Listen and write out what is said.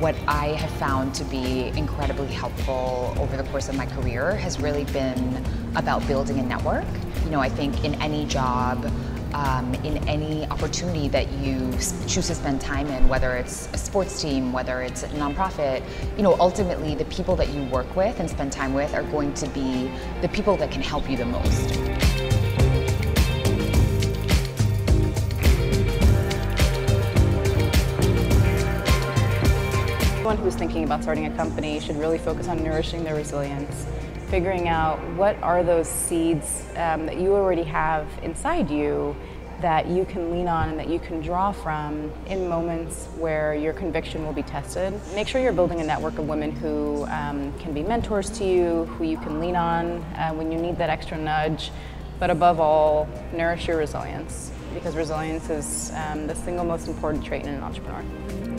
what I have found to be incredibly helpful over the course of my career has really been about building a network. You know, I think in any job, um, in any opportunity that you choose to spend time in, whether it's a sports team, whether it's a nonprofit, you know, ultimately the people that you work with and spend time with are going to be the people that can help you the most. Anyone who's thinking about starting a company should really focus on nourishing their resilience, figuring out what are those seeds um, that you already have inside you that you can lean on and that you can draw from in moments where your conviction will be tested. Make sure you're building a network of women who um, can be mentors to you, who you can lean on uh, when you need that extra nudge, but above all, nourish your resilience because resilience is um, the single most important trait in an entrepreneur.